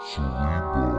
小黑宝